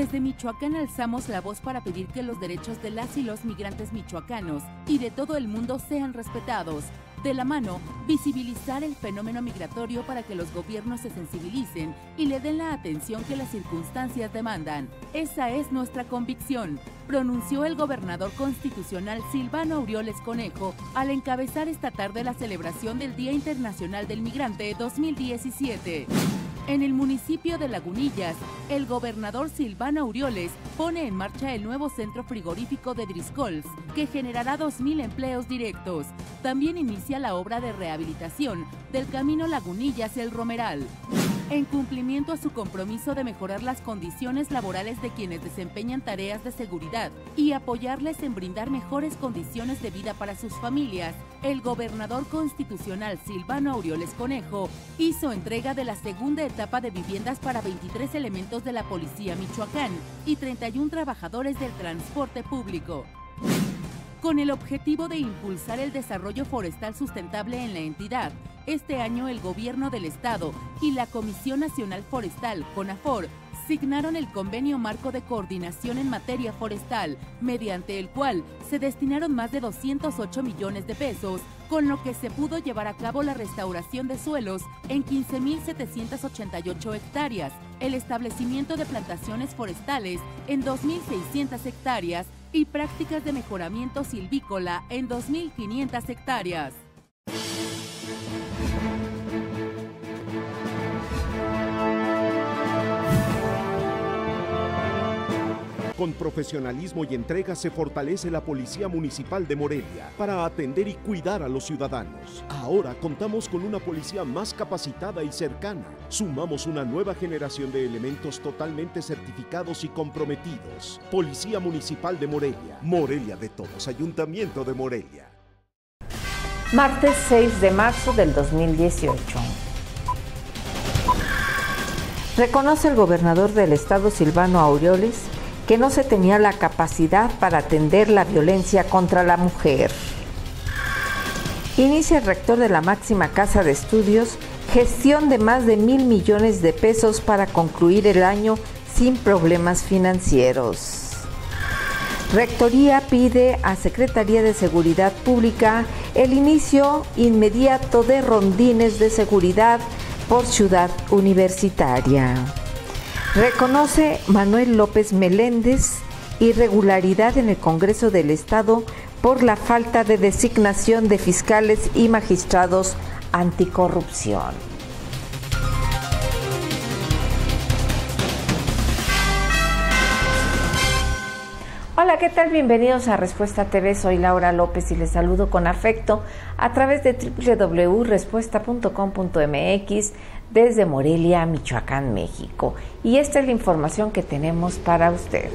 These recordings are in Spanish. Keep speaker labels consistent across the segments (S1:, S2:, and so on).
S1: Desde Michoacán alzamos la voz para pedir que los derechos de las y los migrantes michoacanos y de todo el mundo sean respetados. De la mano, visibilizar el fenómeno migratorio para que los gobiernos se sensibilicen y le den la atención que las circunstancias demandan. Esa es nuestra convicción, pronunció el gobernador constitucional Silvano Aureoles Conejo al encabezar esta tarde la celebración del Día Internacional del Migrante 2017. En el municipio de Lagunillas, el gobernador Silvano Aureoles pone en marcha el nuevo centro frigorífico de Driscolls, que generará 2.000 empleos directos. También inicia la obra de rehabilitación del camino Lagunillas El Romeral en cumplimiento a su compromiso de mejorar las condiciones laborales de quienes desempeñan tareas de seguridad y apoyarles en brindar mejores condiciones de vida para sus familias, el gobernador constitucional Silvano Aureoles Conejo hizo entrega de la segunda etapa de viviendas para 23 elementos de la Policía Michoacán y 31 trabajadores del transporte público con el objetivo de impulsar el desarrollo forestal sustentable en la entidad. Este año el Gobierno del Estado y la Comisión Nacional Forestal, CONAFOR, signaron el convenio marco de coordinación en materia forestal, mediante el cual se destinaron más de 208 millones de pesos, con lo que se pudo llevar a cabo la restauración de suelos en 15.788 hectáreas, el establecimiento de plantaciones forestales en 2.600 hectáreas y prácticas de mejoramiento silvícola en 2.500 hectáreas.
S2: Con profesionalismo y entrega se fortalece la Policía Municipal de Morelia para atender y cuidar a los ciudadanos. Ahora contamos con una policía más capacitada y cercana. Sumamos una nueva generación de elementos totalmente certificados y comprometidos. Policía Municipal de Morelia. Morelia de todos. Ayuntamiento de Morelia.
S3: Martes 6 de marzo del 2018. Reconoce el gobernador del estado Silvano Aureoles que no se tenía la capacidad para atender la violencia contra la mujer. Inicia el rector de la máxima casa de estudios gestión de más de mil millones de pesos para concluir el año sin problemas financieros. Rectoría pide a Secretaría de Seguridad Pública el inicio inmediato de rondines de seguridad por ciudad universitaria. Reconoce Manuel López Meléndez irregularidad en el Congreso del Estado por la falta de designación de fiscales y magistrados anticorrupción. Hola, ¿qué tal? Bienvenidos a Respuesta TV. Soy Laura López y les saludo con afecto a través de www.respuesta.com.mx desde Morelia, Michoacán, México. Y esta es la información que tenemos para usted.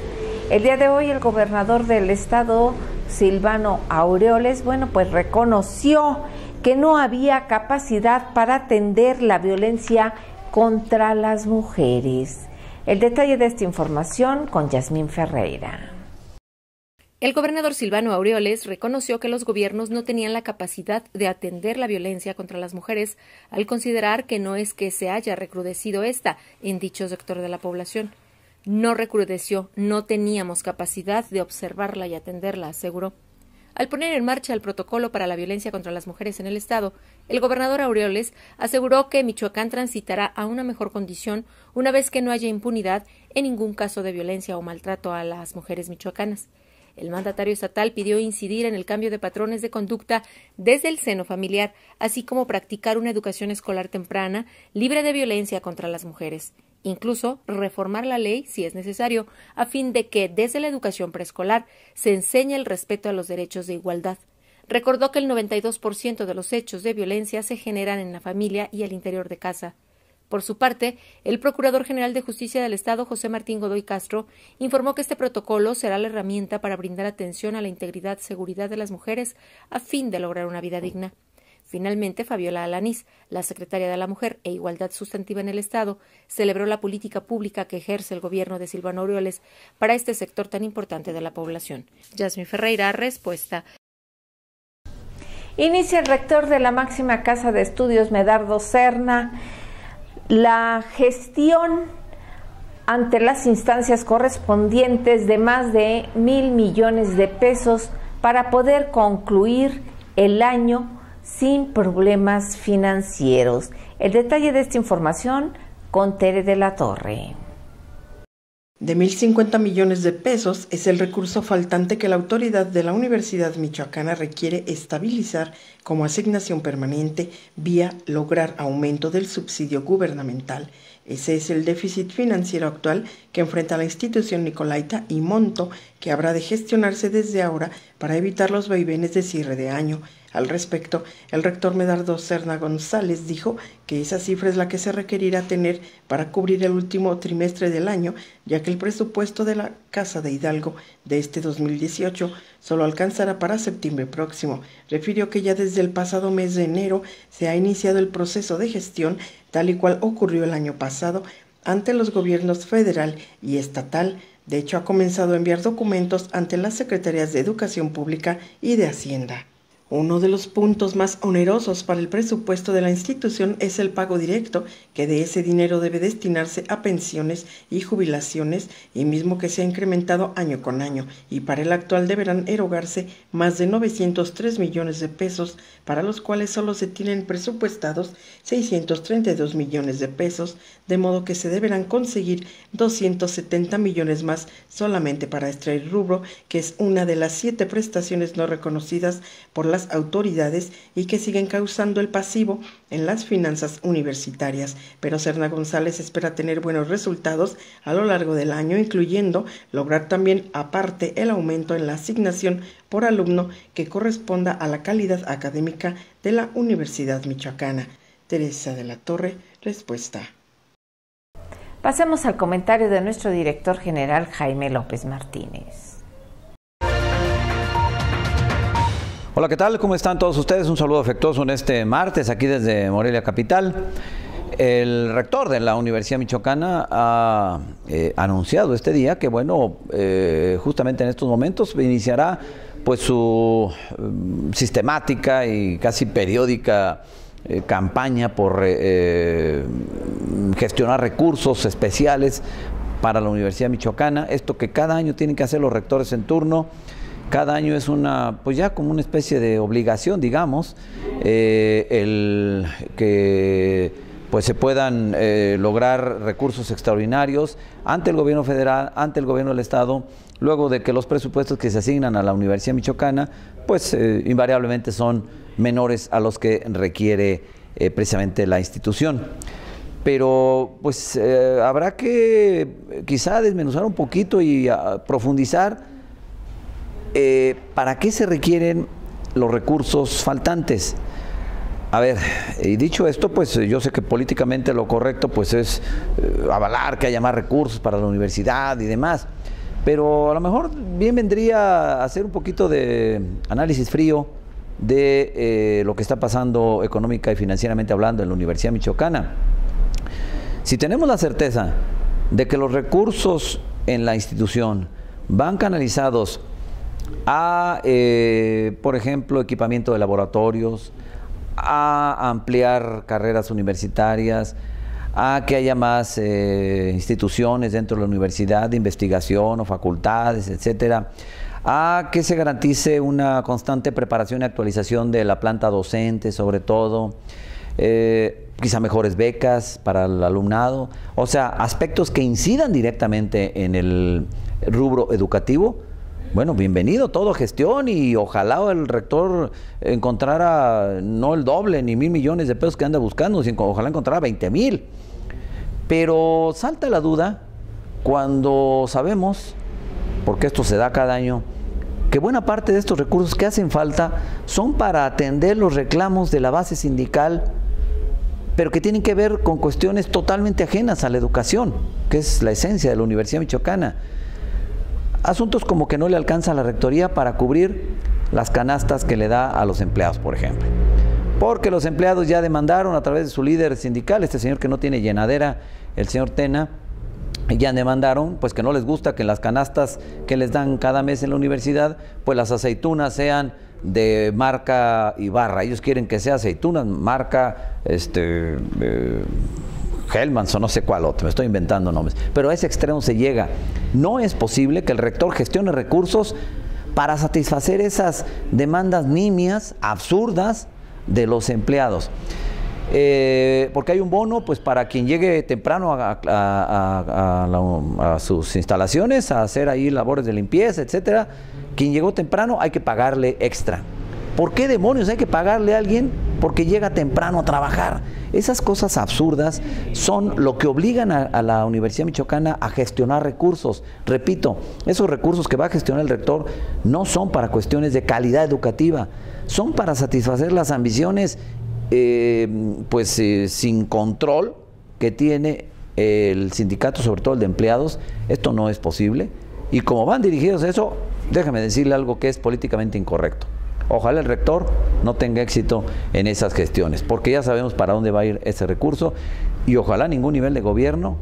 S3: El día de hoy el gobernador del estado, Silvano Aureoles, bueno, pues reconoció que no había capacidad para atender la violencia contra las mujeres. El detalle de esta información con Yasmín Ferreira.
S4: El gobernador Silvano Aureoles reconoció que los gobiernos no tenían la capacidad de atender la violencia contra las mujeres, al considerar que no es que se haya recrudecido esta en dicho sector de la población. No recrudeció, no teníamos capacidad de observarla y atenderla, aseguró. Al poner en marcha el protocolo para la violencia contra las mujeres en el Estado, el gobernador Aureoles aseguró que Michoacán transitará a una mejor condición una vez que no haya impunidad en ningún caso de violencia o maltrato a las mujeres michoacanas. El mandatario estatal pidió incidir en el cambio de patrones de conducta desde el seno familiar, así como practicar una educación escolar temprana, libre de violencia contra las mujeres. Incluso reformar la ley, si es necesario, a fin de que desde la educación preescolar se enseñe el respeto a los derechos de igualdad. Recordó que el 92% de los hechos de violencia se generan en la familia y al interior de casa. Por su parte, el Procurador General de Justicia del Estado, José Martín Godoy Castro, informó que este protocolo será la herramienta para brindar atención a la integridad y seguridad de las mujeres a fin de lograr una vida digna. Finalmente, Fabiola Alanís, la secretaria de la Mujer e Igualdad Sustantiva en el Estado, celebró la política pública que ejerce el gobierno de Silvano Aureoles para este sector tan importante de la población. Yasmin Ferreira, respuesta.
S3: Inicia el rector de la máxima casa de estudios, Medardo Serna la gestión ante las instancias correspondientes de más de mil millones de pesos para poder concluir el año sin problemas financieros. El detalle de esta información con Tere de la Torre.
S5: De 1.050 millones de pesos es el recurso faltante que la autoridad de la Universidad Michoacana requiere estabilizar como asignación permanente vía lograr aumento del subsidio gubernamental. Ese es el déficit financiero actual que enfrenta la institución Nicolaita y monto que habrá de gestionarse desde ahora para evitar los vaivenes de cierre de año. Al respecto, el rector Medardo Serna González dijo que esa cifra es la que se requerirá tener para cubrir el último trimestre del año, ya que el presupuesto de la Casa de Hidalgo de este 2018 solo alcanzará para septiembre próximo. Refirió que ya desde el pasado mes de enero se ha iniciado el proceso de gestión, tal y cual ocurrió el año pasado ante los gobiernos federal y estatal. De hecho, ha comenzado a enviar documentos ante las secretarías de Educación Pública y de Hacienda. Uno de los puntos más onerosos para el presupuesto de la institución es el pago directo, que de ese dinero debe destinarse a pensiones y jubilaciones, y mismo que se ha incrementado año con año, y para el actual deberán erogarse más de 903 millones de pesos, para los cuales solo se tienen presupuestados 632 millones de pesos, de modo que se deberán conseguir 270 millones más solamente para extraer rubro, que es una de las siete prestaciones no reconocidas por la autoridades y que siguen causando el pasivo en las finanzas universitarias. Pero Serna González espera tener buenos resultados a lo largo del año, incluyendo lograr también aparte el aumento en la asignación por alumno que corresponda a la calidad académica de la Universidad Michoacana. Teresa de la Torre, respuesta.
S3: Pasemos al comentario de nuestro director general Jaime López Martínez.
S6: Hola, ¿qué tal? ¿Cómo están todos ustedes? Un saludo afectuoso en este martes aquí desde Morelia Capital. El rector de la Universidad Michoacana ha eh, anunciado este día que, bueno, eh, justamente en estos momentos iniciará pues su mm, sistemática y casi periódica eh, campaña por gestionar recursos especiales para la Universidad Michoacana. Esto que cada año tienen que hacer los rectores en turno cada año es una, pues ya como una especie de obligación, digamos, eh, el que pues se puedan eh, lograr recursos extraordinarios ante el gobierno federal, ante el gobierno del estado, luego de que los presupuestos que se asignan a la Universidad Michoacana, pues eh, invariablemente son menores a los que requiere precisamente la institución. Pero pues habrá que quizá desmenuzar un poquito y ah, profundizar eh, ¿para qué se requieren los recursos faltantes? A ver, y dicho esto, pues yo sé que políticamente lo correcto pues es eh, avalar que haya más recursos para la universidad y demás, pero a lo mejor bien vendría hacer un poquito de análisis frío de eh, lo que está pasando económica y financieramente hablando en la Universidad Michoacana. Si tenemos la certeza de que los recursos en la institución van canalizados a, eh, por ejemplo, equipamiento de laboratorios, a ampliar carreras universitarias, a que haya más eh, instituciones dentro de la universidad de investigación o facultades, etcétera, a que se garantice una constante preparación y actualización de la planta docente, sobre todo, eh, quizá mejores becas para el alumnado, o sea, aspectos que incidan directamente en el rubro educativo bueno, bienvenido todo gestión y ojalá el rector encontrara no el doble ni mil millones de pesos que anda buscando, sino ojalá encontrara 20 mil. Pero salta la duda cuando sabemos, porque esto se da cada año, que buena parte de estos recursos que hacen falta son para atender los reclamos de la base sindical, pero que tienen que ver con cuestiones totalmente ajenas a la educación, que es la esencia de la Universidad Michoacana Asuntos como que no le alcanza a la rectoría para cubrir las canastas que le da a los empleados, por ejemplo. Porque los empleados ya demandaron a través de su líder sindical, este señor que no tiene llenadera, el señor Tena, ya demandaron, pues que no les gusta que las canastas que les dan cada mes en la universidad, pues las aceitunas sean de marca Ibarra. Ellos quieren que sea aceitunas, marca este, eh, Hellmans o no sé cuál otro, me estoy inventando nombres, pero a ese extremo se llega. No es posible que el rector gestione recursos para satisfacer esas demandas nimias, absurdas de los empleados. Eh, porque hay un bono pues para quien llegue temprano a, a, sus instalaciones a hacer ahí labores de limpieza, etcétera. Quien llegó temprano hay que pagarle extra. ¿Por qué demonios hay que pagarle a alguien porque llega temprano a trabajar? Esas cosas absurdas son lo que obligan a, la Universidad Michoacana a gestionar recursos. Repito, esos recursos que va a gestionar el rector no son para cuestiones de calidad educativa, son para satisfacer las ambiciones eh, pues eh, sin control que tiene el sindicato, sobre todo el de empleados. Esto no es posible. Y como van dirigidos a eso, déjame decirle algo que es políticamente incorrecto. Ojalá el rector no tenga éxito en esas gestiones, porque ya sabemos para dónde va a ir ese recurso y ojalá ningún nivel de gobierno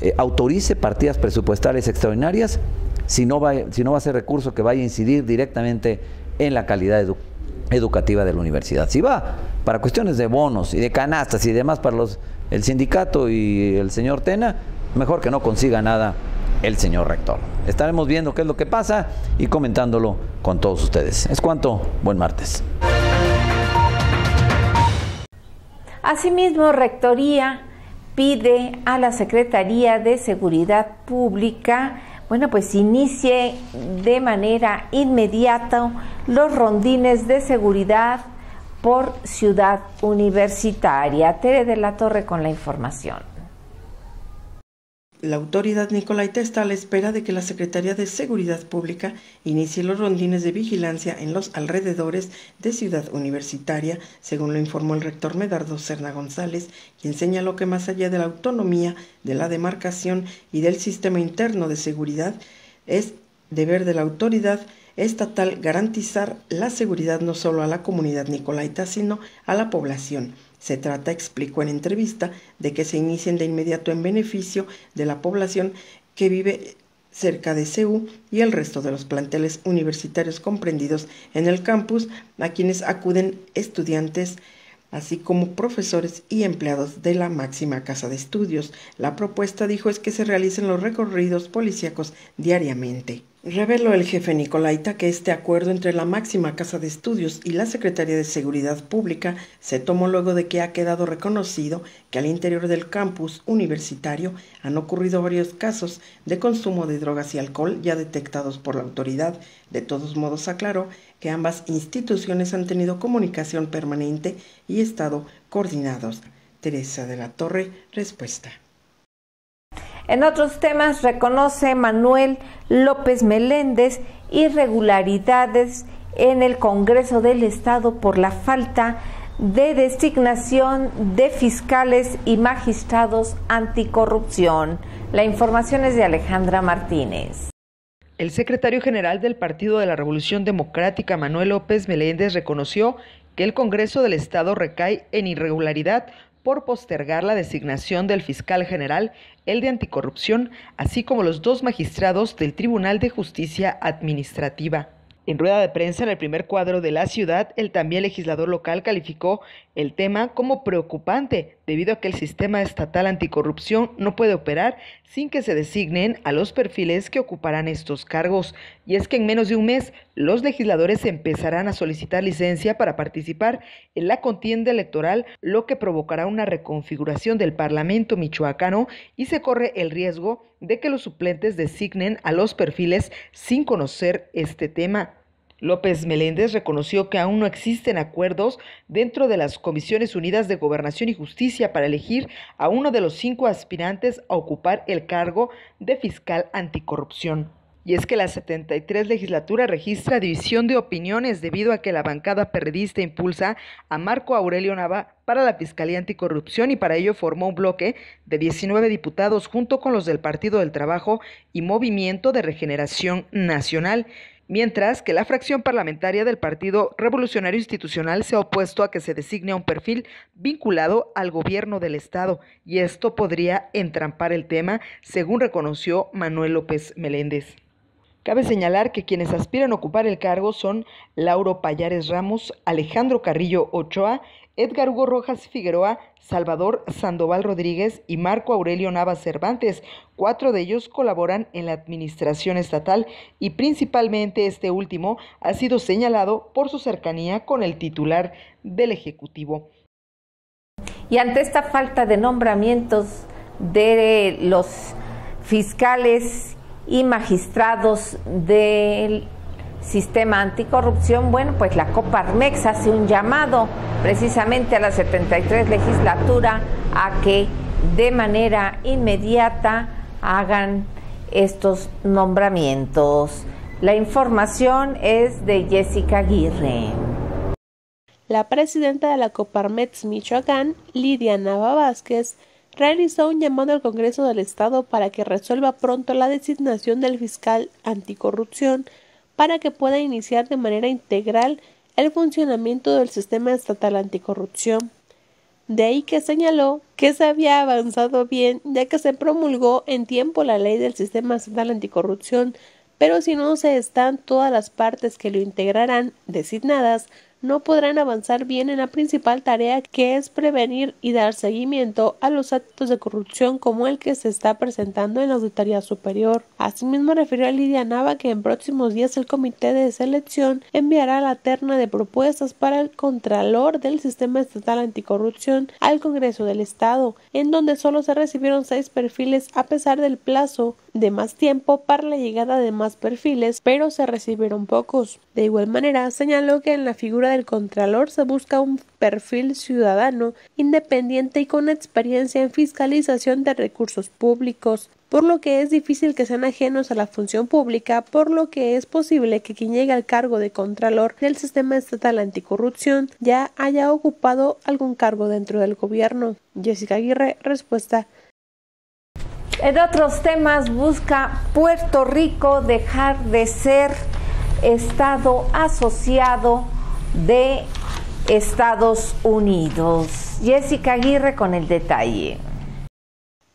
S6: eh, autorice partidas presupuestales extraordinarias si no, va, si no va a ser recurso que vaya a incidir directamente en la calidad educativa de la universidad. Si va para cuestiones de bonos y de canastas y demás para los, el sindicato y el señor Tena, mejor que no consiga nada el señor rector. Estaremos viendo qué es lo que pasa y comentándolo con todos ustedes. Es cuanto, buen martes.
S3: Asimismo, Rectoría pide a la Secretaría de Seguridad Pública, bueno, pues inicie de manera inmediata los rondines de seguridad por ciudad universitaria. Tere de la Torre con la información.
S5: La autoridad Nicolaita está a la espera de que la Secretaría de Seguridad Pública inicie los rondines de vigilancia en los alrededores de Ciudad Universitaria, según lo informó el rector Medardo Serna González, quien señaló que más allá de la autonomía de la demarcación y del sistema interno de seguridad, es deber de la autoridad estatal garantizar la seguridad no solo a la comunidad nicolaita, sino a la población se trata, explicó en entrevista, de que se inicien de inmediato en beneficio de la población que vive cerca de CEU y el resto de los planteles universitarios comprendidos en el campus, a quienes acuden estudiantes, así como profesores y empleados de la máxima casa de estudios. La propuesta, dijo, es que se realicen los recorridos policíacos diariamente. Reveló el jefe Nicolaita que este acuerdo entre la máxima casa de estudios y la Secretaría de Seguridad Pública se tomó luego de que ha quedado reconocido que al interior del campus universitario han ocurrido varios casos de consumo de drogas y alcohol ya detectados por la autoridad. De todos modos aclaró que ambas instituciones han tenido comunicación permanente y estado coordinados. Teresa de la Torre, respuesta.
S3: En otros temas, reconoce Manuel López Meléndez irregularidades en el Congreso del Estado por la falta de designación de fiscales y magistrados anticorrupción. La información es de Alejandra Martínez.
S7: El secretario general del Partido de la Revolución Democrática, Manuel López Meléndez, reconoció que el Congreso del Estado recae en irregularidad por postergar la designación del fiscal general, el de anticorrupción, así como los dos magistrados del Tribunal de Justicia Administrativa. En rueda de prensa en el primer cuadro de la ciudad, el también legislador local calificó el tema como preocupante debido a que el sistema estatal anticorrupción no puede operar sin que se designen a los perfiles que ocuparán estos cargos. Y es que en menos de un mes los legisladores empezarán a solicitar licencia para participar en la contienda electoral, lo que provocará una reconfiguración del Parlamento michoacano y se corre el riesgo de que los suplentes designen a los perfiles sin conocer este tema. López Meléndez reconoció que aún no existen acuerdos dentro de las Comisiones Unidas de Gobernación y Justicia para elegir a uno de los cinco aspirantes a ocupar el cargo de fiscal anticorrupción. Y es que la 73 legislatura registra división de opiniones debido a que la bancada perredista impulsa a Marco Aurelio Nava para la Fiscalía Anticorrupción y para ello formó un bloque de 19 diputados junto con los del Partido del Trabajo y Movimiento de Regeneración Nacional mientras que la fracción parlamentaria del Partido Revolucionario Institucional se ha opuesto a que se designe a un perfil vinculado al gobierno del Estado, y esto podría entrampar el tema, según reconoció Manuel López Meléndez. Cabe señalar que quienes aspiran a ocupar el cargo son Lauro Payares Ramos, Alejandro Carrillo Ochoa, Edgar Hugo Rojas Figueroa, Salvador Sandoval Rodríguez y Marco Aurelio Navas Cervantes. Cuatro de ellos colaboran en la administración estatal y principalmente este último ha sido señalado por su cercanía con el titular del Ejecutivo.
S3: Y ante esta falta de nombramientos de los fiscales y magistrados del sistema anticorrupción, bueno, pues la Coparmex hace un llamado precisamente a la 73 legislatura a que de manera inmediata hagan estos nombramientos. La información es de Jessica Aguirre.
S8: La presidenta de la Coparmex Michoacán, Lidia Nava Vázquez, realizó un llamado al Congreso del Estado para que resuelva pronto la designación del fiscal anticorrupción para que pueda iniciar de manera integral el funcionamiento del sistema estatal anticorrupción. De ahí que señaló que se había avanzado bien ya que se promulgó en tiempo la ley del sistema estatal anticorrupción, pero si no se están todas las partes que lo integrarán designadas, no podrán avanzar bien en la principal tarea que es prevenir y dar seguimiento a los actos de corrupción como el que se está presentando en la Auditoría Superior. Asimismo refirió a Lidia Nava que en próximos días el Comité de Selección enviará la terna de propuestas para el Contralor del Sistema Estatal Anticorrupción al Congreso del Estado, en donde solo se recibieron seis perfiles a pesar del plazo de más tiempo para la llegada de más perfiles, pero se recibieron pocos. De igual manera, señaló que en la figura del Contralor se busca un perfil ciudadano, independiente y con experiencia en fiscalización de recursos públicos, por lo que es difícil que sean ajenos a la función pública, por lo que es posible que quien llegue al cargo de Contralor del Sistema Estatal Anticorrupción ya haya ocupado algún cargo dentro del gobierno. Jessica Aguirre, respuesta
S3: en otros temas, busca Puerto Rico dejar de ser Estado asociado de Estados Unidos. Jessica Aguirre con el detalle.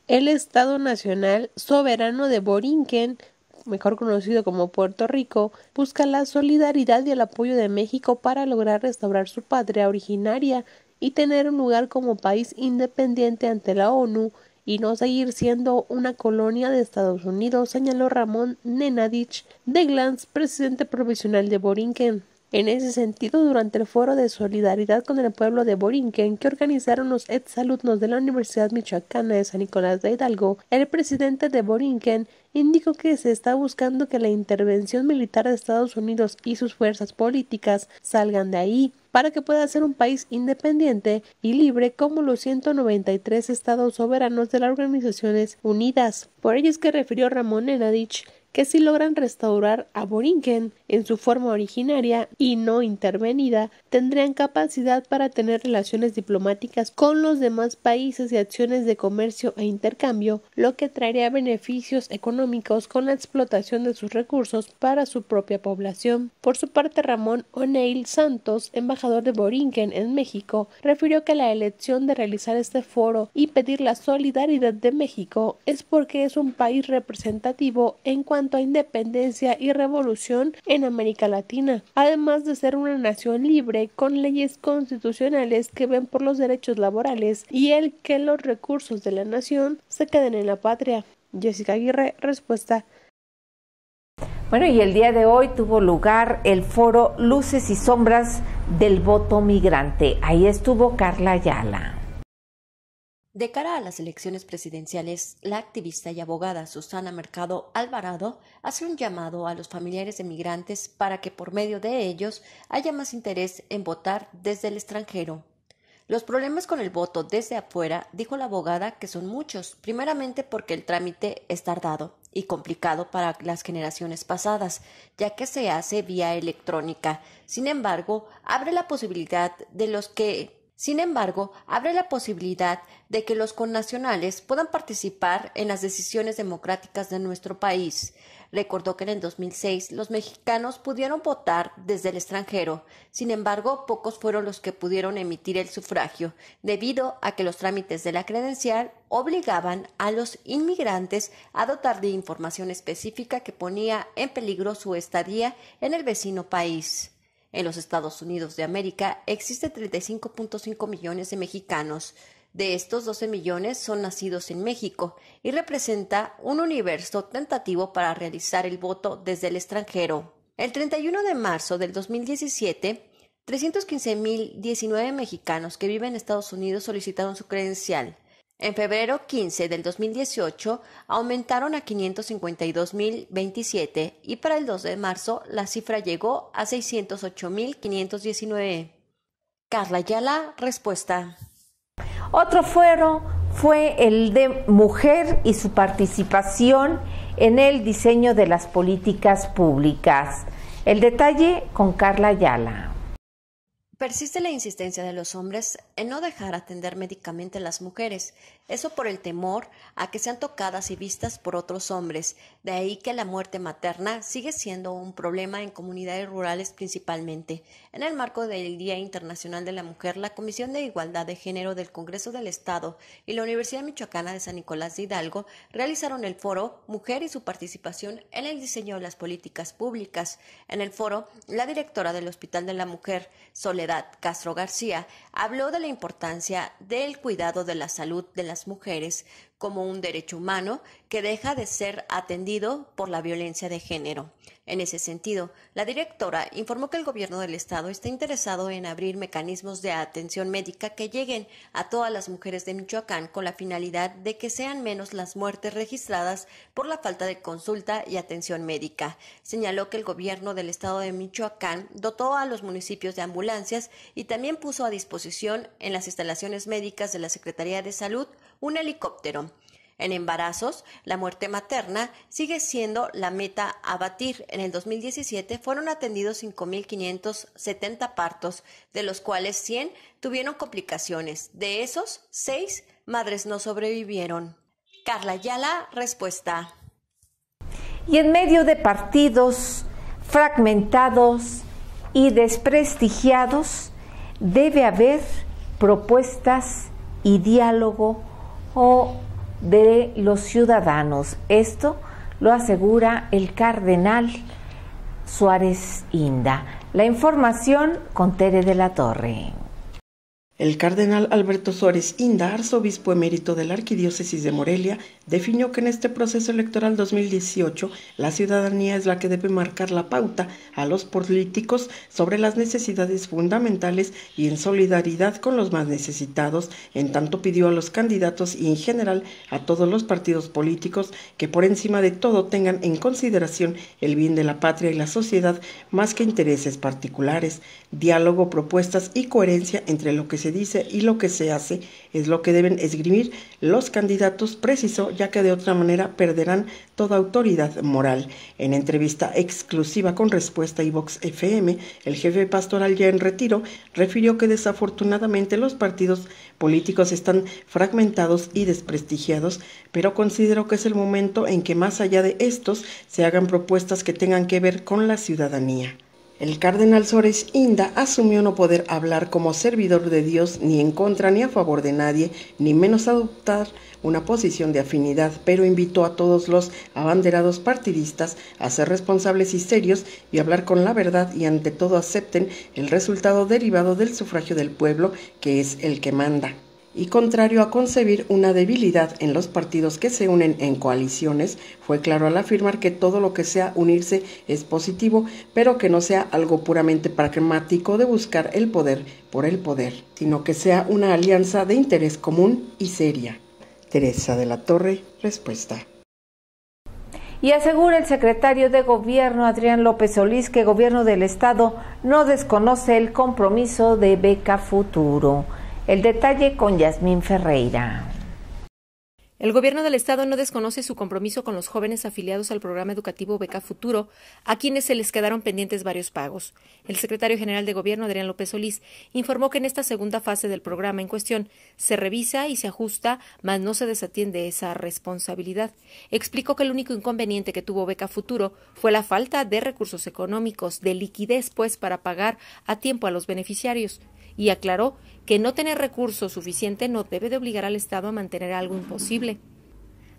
S8: El Estado Nacional Soberano de Borinquen, mejor conocido como Puerto Rico, busca la solidaridad y el apoyo de México para lograr restaurar su patria originaria y tener un lugar como país independiente ante la ONU y no seguir siendo una colonia de Estados Unidos, señaló Ramón Nenadich de Glantz, presidente provisional de Borinquen. En ese sentido, durante el foro de solidaridad con el pueblo de Borinquen que organizaron los exalumnos de la Universidad Michoacana de San Nicolás de Hidalgo, el presidente de Borinquen indicó que se está buscando que la intervención militar de Estados Unidos y sus fuerzas políticas salgan de ahí para que pueda ser un país independiente y libre como los 193 estados soberanos de las Organizaciones Unidas. Por ello es que refirió Ramón Enadich que si logran restaurar a Borinquen en su forma originaria y no intervenida, tendrían capacidad para tener relaciones diplomáticas con los demás países y acciones de comercio e intercambio, lo que traería beneficios económicos con la explotación de sus recursos para su propia población. Por su parte, Ramón O'Neill Santos, embajador de Borinquen en México, refirió que la elección de realizar este foro y pedir la solidaridad de México es porque es un país representativo en cuanto a independencia y revolución en América Latina, además de ser una nación libre con leyes constitucionales que ven por los derechos laborales y el que los recursos de la nación se queden en la patria. Jessica Aguirre, respuesta.
S3: Bueno, y el día de hoy tuvo lugar el foro Luces y Sombras del Voto Migrante. Ahí estuvo Carla Ayala.
S9: De cara a las elecciones presidenciales, la activista y abogada Susana Mercado Alvarado hace un llamado a los familiares de migrantes para que por medio de ellos haya más interés en votar desde el extranjero. Los problemas con el voto desde afuera, dijo la abogada, que son muchos, primeramente porque el trámite es tardado y complicado para las generaciones pasadas, ya que se hace vía electrónica. Sin embargo, abre la posibilidad de los que sin embargo, abre la posibilidad de que los connacionales puedan participar en las decisiones democráticas de nuestro país. Recordó que en el 2006 los mexicanos pudieron votar desde el extranjero. Sin embargo, pocos fueron los que pudieron emitir el sufragio, debido a que los trámites de la credencial obligaban a los inmigrantes a dotar de información específica que ponía en peligro su estadía en el vecino país. En los Estados Unidos de América existen 35.5 millones de mexicanos. De estos 12 millones son nacidos en México y representa un universo tentativo para realizar el voto desde el extranjero. El 31 de marzo del 2017, 315.019 mexicanos que viven en Estados Unidos solicitaron su credencial. En febrero 15 del 2018 aumentaron a 552.027 y para el 2 de marzo la cifra llegó a 608.519. Carla Yala, respuesta.
S3: Otro fuero fue el de mujer y su participación en el diseño de las políticas públicas. El detalle con Carla Ayala.
S9: Persiste la insistencia de los hombres en no dejar atender médicamente a las mujeres, eso por el temor a que sean tocadas y vistas por otros hombres, de ahí que la muerte materna sigue siendo un problema en comunidades rurales principalmente. En el marco del Día Internacional de la Mujer, la Comisión de Igualdad de Género del Congreso del Estado y la Universidad Michoacana de San Nicolás de Hidalgo realizaron el foro Mujer y su participación en el diseño de las políticas públicas. En el foro, la directora del Hospital de la Mujer, Soledad Castro García habló de la importancia del cuidado de la salud de las mujeres como un derecho humano que deja de ser atendido por la violencia de género. En ese sentido, la directora informó que el gobierno del Estado está interesado en abrir mecanismos de atención médica que lleguen a todas las mujeres de Michoacán con la finalidad de que sean menos las muertes registradas por la falta de consulta y atención médica. Señaló que el gobierno del Estado de Michoacán dotó a los municipios de ambulancias y también puso a disposición en las instalaciones médicas de la Secretaría de Salud un helicóptero. En embarazos, la muerte materna sigue siendo la meta a batir. En el 2017 fueron atendidos 5.570 partos, de los cuales 100 tuvieron complicaciones. De esos, 6 madres no sobrevivieron. Carla Yala, respuesta.
S3: Y en medio de partidos fragmentados y desprestigiados, debe haber propuestas y diálogo o de los ciudadanos. Esto lo asegura el cardenal Suárez Inda. La información con Tere de la Torre.
S5: El cardenal Alberto Suárez Inda, arzobispo emérito de la Arquidiócesis de Morelia, definió que en este proceso electoral 2018 la ciudadanía es la que debe marcar la pauta a los políticos sobre las necesidades fundamentales y en solidaridad con los más necesitados, en tanto pidió a los candidatos y en general a todos los partidos políticos que por encima de todo tengan en consideración el bien de la patria y la sociedad más que intereses particulares, diálogo, propuestas y coherencia entre lo que se dice y lo que se hace es lo que deben esgrimir los candidatos preciso, ya que de otra manera perderán toda autoridad moral. En entrevista exclusiva con Respuesta y Vox FM, el jefe pastoral ya en retiro refirió que desafortunadamente los partidos políticos están fragmentados y desprestigiados, pero considero que es el momento en que más allá de estos se hagan propuestas que tengan que ver con la ciudadanía. El cardenal Sores Inda asumió no poder hablar como servidor de Dios ni en contra ni a favor de nadie, ni menos adoptar una posición de afinidad, pero invitó a todos los abanderados partidistas a ser responsables y serios y hablar con la verdad y ante todo acepten el resultado derivado del sufragio del pueblo, que es el que manda y contrario a concebir una debilidad en los partidos que se unen en coaliciones, fue claro al afirmar que todo lo que sea unirse es positivo, pero que no sea algo puramente pragmático de buscar el poder por el poder, sino que sea una alianza de interés común y seria. Teresa de la Torre, respuesta.
S3: Y asegura el secretario de Gobierno, Adrián López Solís, que el Gobierno del Estado no desconoce el compromiso de Beca Futuro. El detalle con Yasmín Ferreira.
S4: El gobierno del estado no desconoce su compromiso con los jóvenes afiliados al programa educativo Beca Futuro, a quienes se les quedaron pendientes varios pagos. El secretario general de gobierno, Adrián López Solís, informó que en esta segunda fase del programa en cuestión se revisa y se ajusta, mas no se desatiende esa responsabilidad. Explicó que el único inconveniente que tuvo Beca Futuro fue la falta de recursos económicos, de liquidez, pues, para pagar a tiempo a los beneficiarios y aclaró que no tener recursos suficiente no debe de obligar al Estado a mantener algo imposible.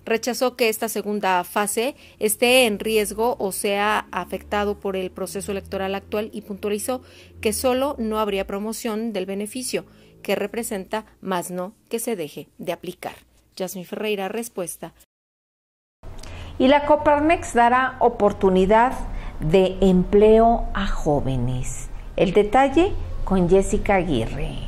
S4: Rechazó que esta segunda fase esté en riesgo o sea afectado por el proceso electoral actual y puntualizó que solo no habría promoción del beneficio que representa, más no que se deje de aplicar. Jasmine Ferreira, respuesta.
S3: Y la Coparmex dará oportunidad de empleo a jóvenes. El detalle con Jessica Aguirre.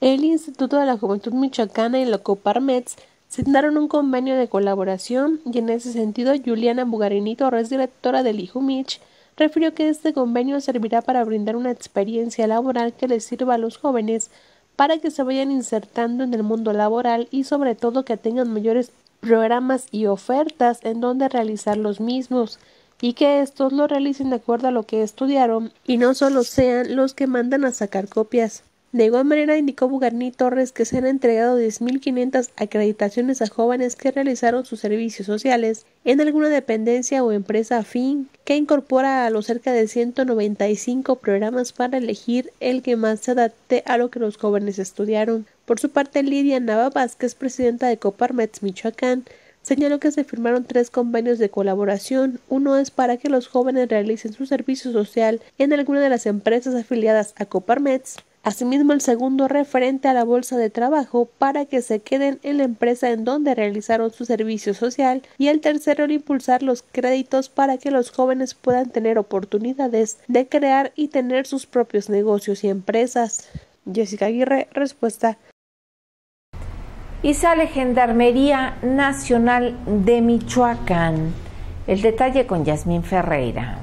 S8: El Instituto de la Juventud Michoacana y la Coparmex signaron un convenio de colaboración y en ese sentido Juliana Bugarini Torres, directora del IJUMICH, refirió que este convenio servirá para brindar una experiencia laboral que les sirva a los jóvenes para que se vayan insertando en el mundo laboral y sobre todo que tengan mayores programas y ofertas en donde realizar los mismos y que estos lo realicen de acuerdo a lo que estudiaron y no solo sean los que mandan a sacar copias. De igual manera indicó Bugarni Torres que se han entregado 10.500 acreditaciones a jóvenes que realizaron sus servicios sociales en alguna dependencia o empresa afín que incorpora a los cerca de 195 programas para elegir el que más se adapte a lo que los jóvenes estudiaron. Por su parte, Lidia Nava Vázquez, presidenta de Coparmex Michoacán, señaló que se firmaron tres convenios de colaboración. Uno es para que los jóvenes realicen su servicio social en alguna de las empresas afiliadas a Coparmex. Asimismo, el segundo referente a la bolsa de trabajo para que se queden en la empresa en donde realizaron su servicio social y el tercero el impulsar los créditos para que los jóvenes puedan tener oportunidades de crear y tener sus propios negocios y empresas. Jessica Aguirre, respuesta
S3: y sale Gendarmería Nacional de Michoacán. El detalle con Yasmín Ferreira.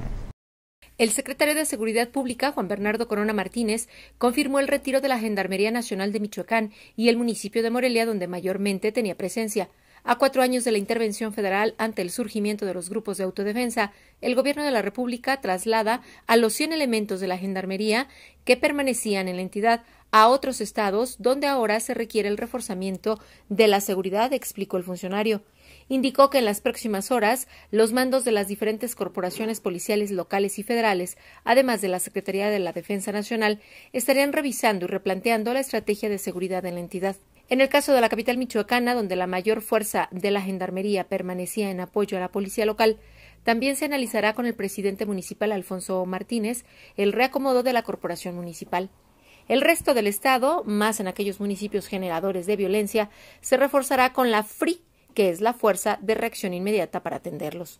S4: El secretario de Seguridad Pública, Juan Bernardo Corona Martínez, confirmó el retiro de la Gendarmería Nacional de Michoacán y el municipio de Morelia, donde mayormente tenía presencia. A cuatro años de la intervención federal ante el surgimiento de los grupos de autodefensa, el Gobierno de la República traslada a los 100 elementos de la Gendarmería que permanecían en la entidad a otros estados donde ahora se requiere el reforzamiento de la seguridad, explicó el funcionario. Indicó que en las próximas horas los mandos de las diferentes corporaciones policiales locales y federales, además de la Secretaría de la Defensa Nacional, estarían revisando y replanteando la estrategia de seguridad en la entidad. En el caso de la capital michoacana, donde la mayor fuerza de la Gendarmería permanecía en apoyo a la policía local, también se analizará con el presidente municipal Alfonso Martínez el reacomodo de la corporación municipal. El resto del Estado, más en aquellos municipios generadores de violencia, se reforzará con la FRI, que es la Fuerza de Reacción Inmediata para atenderlos.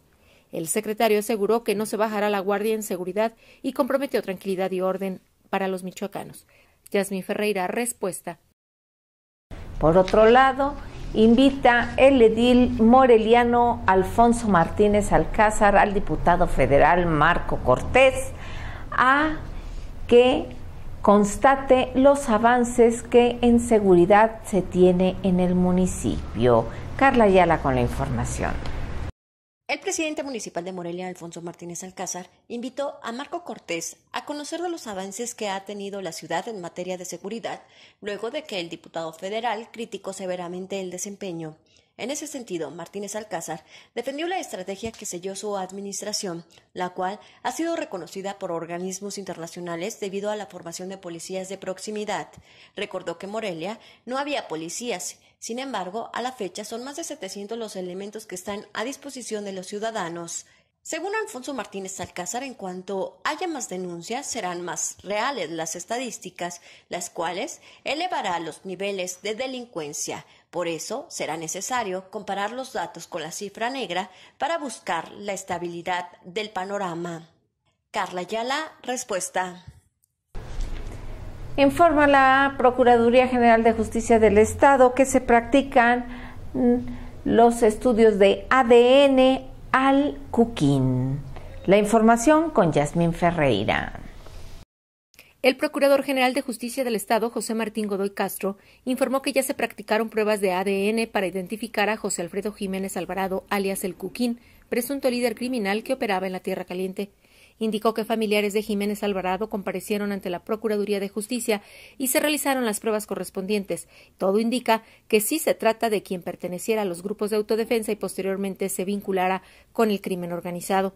S4: El secretario aseguró que no se bajará la guardia en seguridad y comprometió tranquilidad y orden para los michoacanos. Yasmín Ferreira, respuesta.
S3: Por otro lado, invita el edil moreliano Alfonso Martínez Alcázar al diputado federal Marco Cortés a que constate los avances que en seguridad se tiene en el municipio. Carla Ayala con la información.
S9: El presidente municipal de Morelia, Alfonso Martínez Alcázar, invitó a Marco Cortés a conocer de los avances que ha tenido la ciudad en materia de seguridad, luego de que el diputado federal criticó severamente el desempeño en ese sentido, Martínez Alcázar defendió la estrategia que selló su administración, la cual ha sido reconocida por organismos internacionales debido a la formación de policías de proximidad. Recordó que Morelia no había policías. Sin embargo, a la fecha son más de 700 los elementos que están a disposición de los ciudadanos. Según Alfonso Martínez Alcázar, en cuanto haya más denuncias, serán más reales las estadísticas, las cuales elevará los niveles de delincuencia. Por eso será necesario comparar los datos con la cifra negra para buscar la estabilidad del panorama. Carla Yala, respuesta.
S3: Informa la Procuraduría General de Justicia del Estado que se practican mm, los estudios de ADN al Cuquín. La información con Yasmín Ferreira.
S4: El Procurador General de Justicia del Estado, José Martín Godoy Castro, informó que ya se practicaron pruebas de ADN para identificar a José Alfredo Jiménez Alvarado, alias el Cuquín, presunto líder criminal que operaba en la Tierra Caliente. Indicó que familiares de Jiménez Alvarado comparecieron ante la Procuraduría de Justicia y se realizaron las pruebas correspondientes. Todo indica que sí se trata de quien perteneciera a los grupos de autodefensa y posteriormente se vinculara con el crimen organizado.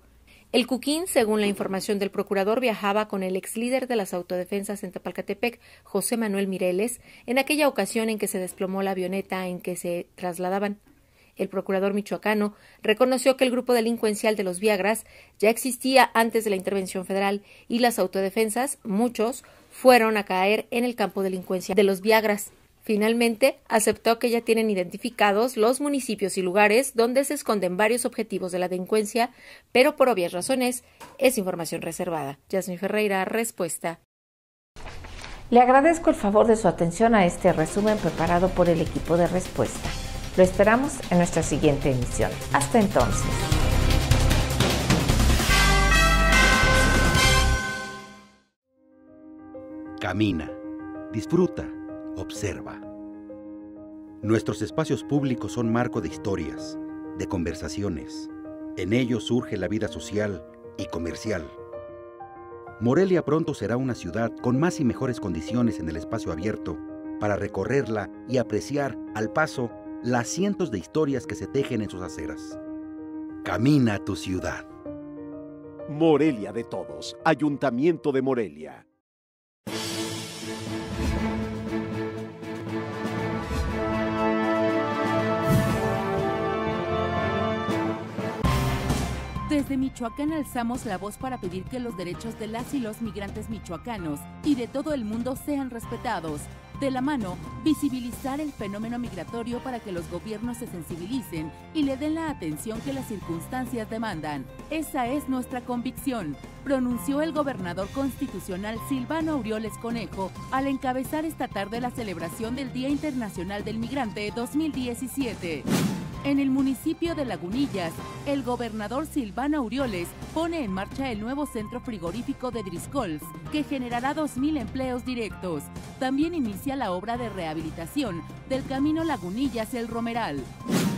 S4: El Cuquín, según la información del procurador, viajaba con el ex líder de las autodefensas en Tepalcatepec, José Manuel Mireles, en aquella ocasión en que se desplomó la avioneta en que se trasladaban. El procurador michoacano reconoció que el grupo delincuencial de los Viagras ya existía antes de la intervención federal y las autodefensas, muchos, fueron a caer en el campo delincuencial de los Viagras. Finalmente, aceptó que ya tienen identificados los municipios y lugares donde se esconden varios objetivos de la delincuencia, pero por obvias razones es información reservada. Yasmin Ferreira, respuesta.
S3: Le agradezco el favor de su atención a este resumen preparado por el equipo de respuesta. Lo esperamos en nuestra siguiente emisión. Hasta entonces.
S10: Camina, disfruta observa. Nuestros espacios públicos son marco de historias, de conversaciones. En ellos surge la vida social y comercial. Morelia pronto será una ciudad con más y mejores condiciones en el espacio abierto para recorrerla y apreciar al paso las cientos de historias que se tejen en sus aceras. Camina a tu ciudad.
S2: Morelia de todos, Ayuntamiento de Morelia.
S1: Desde Michoacán alzamos la voz para pedir que los derechos de las y los migrantes michoacanos y de todo el mundo sean respetados. De la mano, visibilizar el fenómeno migratorio para que los gobiernos se sensibilicen y le den la atención que las circunstancias demandan. Esa es nuestra convicción, pronunció el gobernador constitucional Silvano Aureoles Conejo al encabezar esta tarde la celebración del Día Internacional del Migrante 2017. En el municipio de Lagunillas, el gobernador Silvana Urioles pone en marcha el nuevo centro frigorífico de Driscolls, que generará 2.000 empleos directos. También inicia la obra de rehabilitación del camino Lagunillas-El Romeral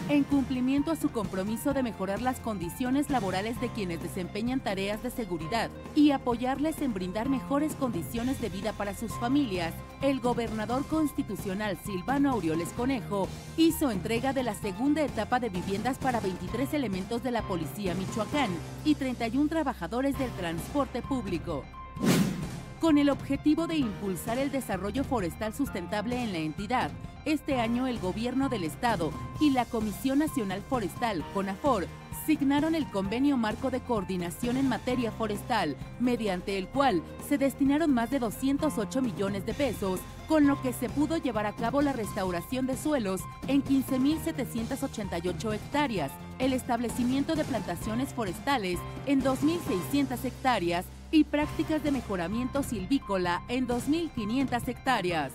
S1: en cumplimiento a su compromiso de mejorar las condiciones laborales de quienes desempeñan tareas de seguridad y apoyarles en brindar mejores condiciones de vida para sus familias, el gobernador constitucional Silvano Aureoles Conejo hizo entrega de la segunda etapa de viviendas para 23 elementos de la Policía Michoacán y 31 trabajadores del transporte público con el objetivo de impulsar el desarrollo forestal sustentable en la entidad. Este año el Gobierno del Estado y la Comisión Nacional Forestal, CONAFOR, signaron el convenio marco de coordinación en materia forestal, mediante el cual se destinaron más de 208 millones de pesos, con lo que se pudo llevar a cabo la restauración de suelos en 15.788 hectáreas, el establecimiento de plantaciones forestales en 2.600 hectáreas y prácticas de mejoramiento silvícola en 2.500 hectáreas.